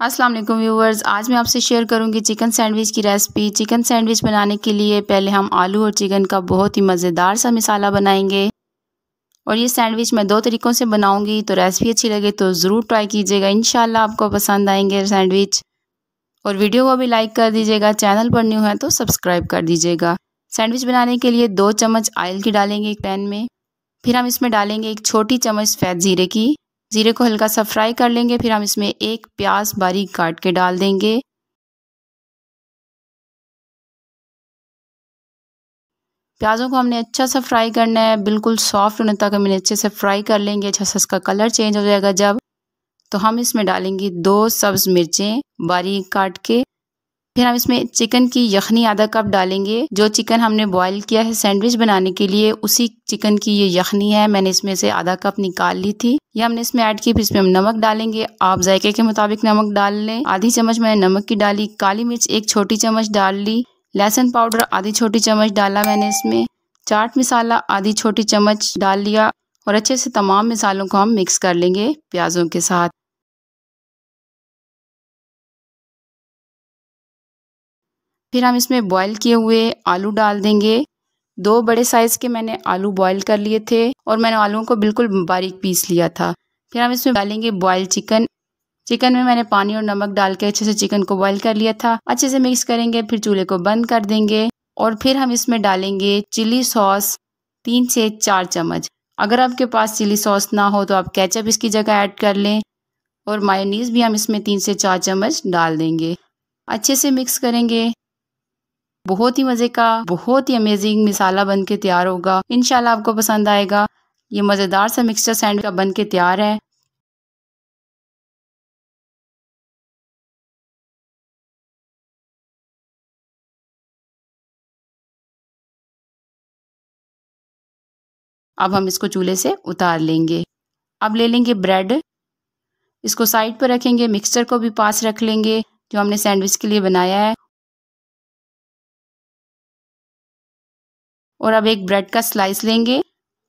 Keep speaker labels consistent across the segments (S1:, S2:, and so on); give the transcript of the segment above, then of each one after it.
S1: अस्सलाम वालेकुम व्यूवर्स आज मैं आपसे शेयर करूँगी चिकन सैंडविच की रेसिपी। चिकन सैंडविच बनाने के लिए पहले हम आलू और चिकन का बहुत ही मज़ेदार सा मिसाला बनाएँगे। और ये सैंडविच मैं दो तरीक़ों से बनाऊँगी तो रेसिपी अच्छी लगे तो ज़रूर ट्राई कीजिएगा। इन आपको पसंद आएँगे सैंडविच। और वीडियो को भी लाइक कर दीजिएगा, चैनल पर न्यू है तो सब्सक्राइब कर दीजिएगा। सैंडविच बनाने के लिए दो चम्मच ऑयल की डालेंगे एक पैन में। फिर हम इसमें डालेंगे एक छोटी चम्मच फैत ज़ीरे की। ज़ीरे को हल्का सा फ्राई कर लेंगे, फिर हम इसमें एक प्याज बारीक काट के डाल देंगे। प्याज़ों को हमने अच्छा सा फ्राई करना है, बिल्कुल सॉफ्ट होने तक हमने अच्छे से फ्राई कर लेंगे अच्छा सा इसका कलर चेंज हो जाएगा जब। तो हम इसमें डालेंगे दो सब्ज़ मिर्चें बारीक काट के। फिर हम इसमें चिकन की यखनी आधा कप डालेंगे। जो चिकन हमने बॉईल किया है सैंडविच बनाने के लिए, उसी चिकन की ये यखनी है, मैंने इसमें से आधा कप निकाल ली थी। ये हमने इसमें ऐड की फिर इसमें हम नमक डालेंगे। आप जायके के मुताबिक नमक डाल लें। आधी चम्मच मैंने नमक की डाली, काली मिर्च एक छोटी चम्मच डाल ली, लहसुन पाउडर आधी छोटी चम्मच डाला मैंने इसमें, चाट मसाला आधी छोटी चम्मच डाल लिया, और अच्छे से तमाम मिसालों को हम मिक्स कर लेंगे प्याज़ों के साथ। फिर हम इसमें बॉईल किए हुए आलू डाल देंगे। दो बड़े साइज़ के मैंने आलू बॉईल कर लिए थे और मैंने आलूओं को बिल्कुल बारीक पीस लिया था। फिर हम इसमें डालेंगे बॉयल चिकन चिकन में मैंने पानी और नमक डाल के अच्छे से चिकन को बॉईल कर लिया था। अच्छे से मिक्स करेंगे, फिर चूल्हे को बंद कर देंगे और फिर हम इसमें डालेंगे चिली सॉस तीन से चार चम्मच। अगर आपके पास चिली सॉस ना हो तो आप केचप इसकी जगह ऐड कर लें और मायोनीज भी हम इसमें तीन से चार चम्मच डाल देंगे। अच्छे से मिक्स करेंगे। बहुत ही मज़े का, बहुत ही अमेजिंग मिसाला बन के तैयार होगा। इनशाला आपको पसंद आएगा। ये मज़ेदार सा मिक्सचर सैंडविच का बन के तैयार है। अब हम इसको चूल्हे से उतार लेंगे। अब ले लेंगे ब्रेड इसको साइड पर रखेंगे मिक्सचर को भी पास रख लेंगे, जो हमने सैंडविच के लिए बनाया है। और अब एक ब्रेड का स्लाइस लेंगे।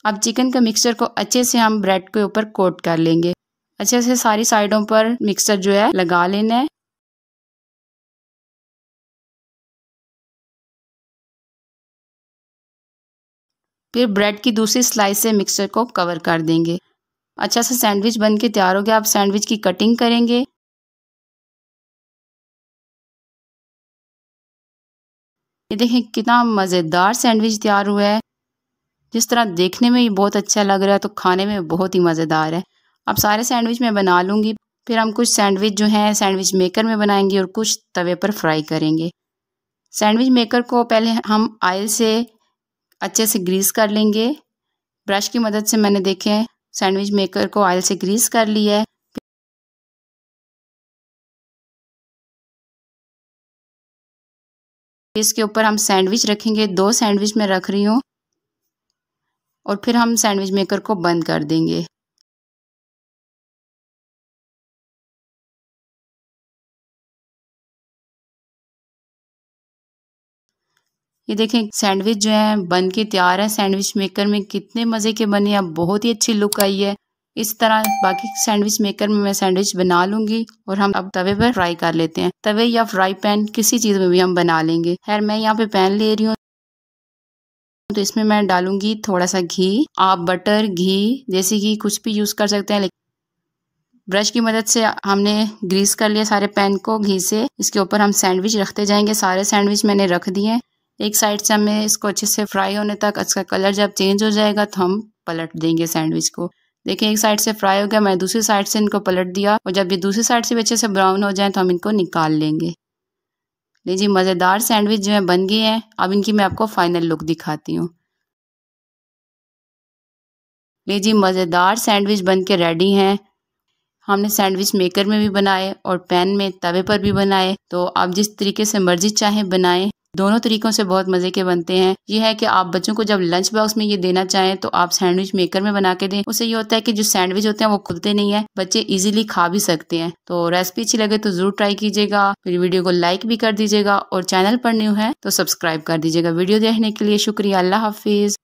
S1: अब चिकन का मिक्सचर को अच्छे से हम ब्रेड के ऊपर कोट कर लेंगे। अच्छे से सारी साइडों पर मिक्सचर जो है लगा लेना है। फिर ब्रेड की दूसरी स्लाइस से मिक्सचर को कवर कर देंगे। अच्छा सा सैंडविच बन के तैयार हो गया। आप सैंडविच की कटिंग करेंगे। ये देखें कितना मज़ेदार सैंडविच तैयार हुआ है। जिस तरह देखने में ही बहुत अच्छा लग रहा है तो खाने में बहुत ही मज़ेदार है। अब सारे सैंडविच मैं बना लूँगी, फिर हम कुछ सैंडविच जो है, सैंडविच मेकर में बनाएँगे और कुछ तवे पर फ्राई करेंगे। सैंडविच मेकर को पहले हम आयल से अच्छे से ग्रीस कर लेंगे। ब्रश की मदद से मैंने देखे सैंडविच मेकर को आयल से ग्रीस कर लिया है। इसके ऊपर हम सैंडविच रखेंगे। दो सैंडविच मैं रख रही हूँ और फिर हम सैंडविच मेकर को बंद कर देंगे। ये देखें, सैंडविच जो है बन के तैयार है। सैंडविच मेकर में कितने मज़े के बने अब बहुत ही अच्छी लुक आई है। इस तरह बाकी सैंडविच मेकर में मैं सैंडविच बना लूँगी और हम अब तवे पर फ्राई कर लेते हैं। तवे या फ्राई पैन किसी चीज़ में भी हम बना लेंगे। खैर, मैं यहाँ पे पैन ले रही हूँ। तो इसमें मैं डालूँगी थोड़ा सा घी, आप बटर, घी, जैसे घी कुछ भी यूज़ कर सकते हैं, लेकिन ब्रश की मदद से हमने ग्रीस कर लिया सारे पैन को घी से। इसके ऊपर हम सैंडविच रखते जाएँगे। सारे सैंडविच मैंने रख दिए एक साइड से हमें इसको अच्छे से फ्राई होने तक, इसका कलर जब चेंज हो जाएगा तो हम पलट देंगे सैंडविच को। देखिए, एक साइड से फ्राई हो गया मैं दूसरी साइड से इनको पलट दिया और जब ये दूसरी साइड से भी अच्छे से ब्राउन हो जाए तो हम इनको निकाल लेंगे। लीजिए मज़ेदार सैंडविच जो है, बन गए हैं। अब इनकी मैं आपको फाइनल लुक दिखाती हूँ। लीजिए मज़ेदार सैंडविच बन के रेडी हैं। हमने सैंडविच मेकर में भी बनाए और पैन में तवे पर भी बनाए। तो आप जिस तरीके से मर्ज़ी चाहें, बनाएँ। दोनों तरीकों से बहुत मज़े के बनते हैं। ये है कि आप बच्चों को जब लंच बॉक्स में ये देना चाहें तो आप सैंडविच मेकर में बना के दें। उससे ये होता है कि जो सैंडविच होते हैं, वो खुलते नहीं है। बच्चे इजीली खा भी सकते हैं। तो रेसिपी अच्छी लगे तो ज़रूर ट्राई कीजिएगा। फिर वीडियो को लाइक भी कर दीजिएगा और चैनल पर न्यू है तो सब्सक्राइब कर दीजिएगा वीडियो देखने के लिए। शुक्रिया। अल्लाह हाफिज।